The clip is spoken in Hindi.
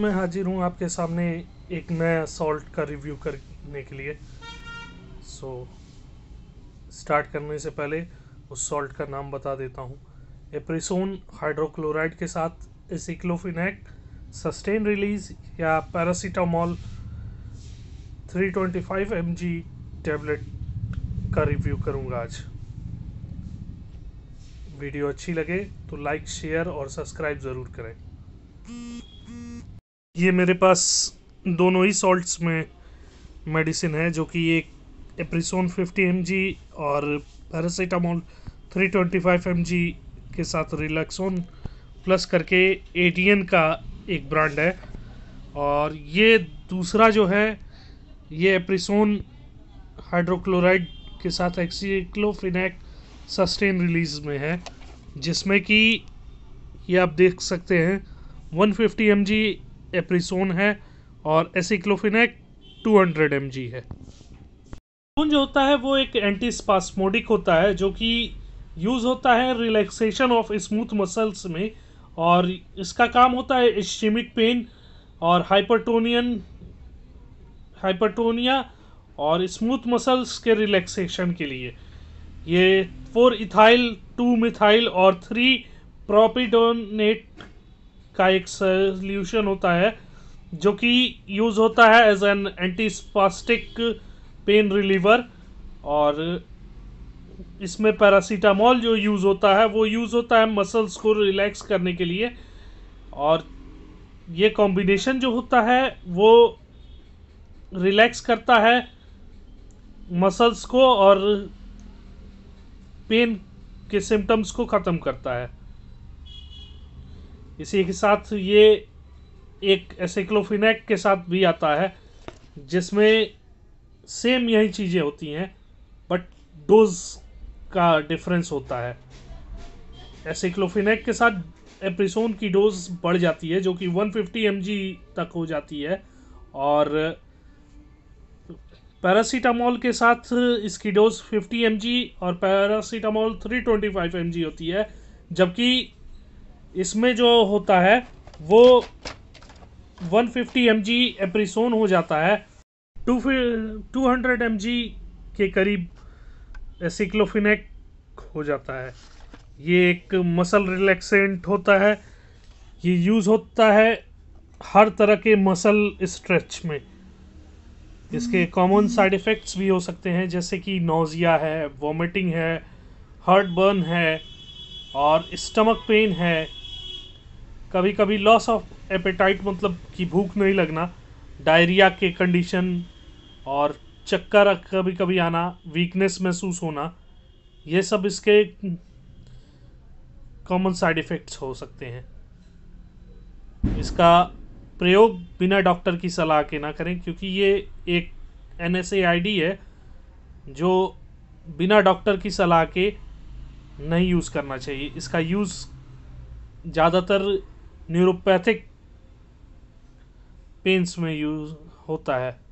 मैं हाजिर हूँ आपके सामने एक नया सॉल्ट का रिव्यू करने के लिए। सो so, स्टार्ट करने से पहले उस सॉल्ट का नाम बता देता हूँ। एप्रिसोन हाइड्रोक्लोराइड के साथ एसिक्लोफिनेक सस्टेन रिलीज़ या पैरासीटामॉल 325 mg टैबलेट का रिव्यू करूँगा आज। वीडियो अच्छी लगे तो लाइक शेयर और सब्सक्राइब ज़रूर करें। ये मेरे पास दोनों ही सॉल्ट्स में मेडिसिन है, जो कि एक एप्रिसोन 50 एम और पैरासीटामोल 325 एम के साथ रिलैक्सोन प्लस करके एटीएन का एक ब्रांड है। और ये दूसरा जो है, ये एप्रिसोन हाइड्रोक्लोराइड के साथ एक्सीक्लोफिनेक सस्टेन रिलीज़ में है, जिसमें कि ये आप देख सकते हैं 150 फिफ्टी एप्रिसोन है और एसिक्लोफिनेक 200 हंड्रेड है। खून जो होता है वो एक एंटी स्पास्मोडिक होता है, जो कि यूज़ होता है रिलैक्सेशन ऑफ़ स्मूथ मसल्स में और इसका काम होता है इश्चिमिक पेन और हाइपरटोनियन हाइपरटोनिया और स्मूथ मसल्स के रिलैक्सेशन के लिए। ये फोर इथाइल टू मिथाइल और थ्री प्रोपिडोनेट का एक सोल्यूशन होता है, जो कि यूज़ होता है as an antispastic pain reliever और इसमें पैरासीटामोल जो यूज़ होता है, वो यूज़ होता है मसल्स को रिलैक्स करने के लिए और ये कॉम्बिनेशन जो होता है, वो रिलैक्स करता है मसल्स को और पेन के सिम्टम्स को ख़त्म करता है। इसी के साथ ये एक एसिक्लोफिनेक के साथ भी आता है, जिसमें सेम यही चीज़ें होती हैं बट डोज का डिफरेंस होता है। एसिक्लोफिनेक के साथ एप्रिसोन की डोज बढ़ जाती है, जो कि 150 फिफ्टी तक हो जाती है, और पैरासीटामोल के साथ इसकी डोज 50 एम और पैरासीटामोल 325 एम होती है, जबकि इसमें जो होता है वो 150 फिफ्टी एम एप्रिसोन हो जाता है। टू टू हंड्रेड एम के करीब सिक्लोफिनेक हो जाता है। ये एक मसल रिलैक्सेंट होता है। ये यूज़ होता है हर तरह के मसल स्ट्रेच में। इसके कॉमन साइड इफ़ेक्ट्स भी हो सकते हैं जैसे कि नोज़िया है वॉमिटिंग है हार्ट बर्न है और स्टमक पेन है। कभी कभी लॉस ऑफ़ एपेटाइट मतलब कि भूख नहीं लगना डायरिया के कंडीशन और चक्कर कभी कभी आना वीकनेस महसूस होना, ये सब इसके कॉमन साइड इफ़ेक्ट्स हो सकते हैं। इसका प्रयोग बिना डॉक्टर की सलाह के ना करें, क्योंकि ये एक एन एस है, जो बिना डॉक्टर की सलाह के नहीं यूज़ करना चाहिए। इसका यूज़ ज़्यादातर न्यूरोपैथिक पेंस में यूज़ होता है।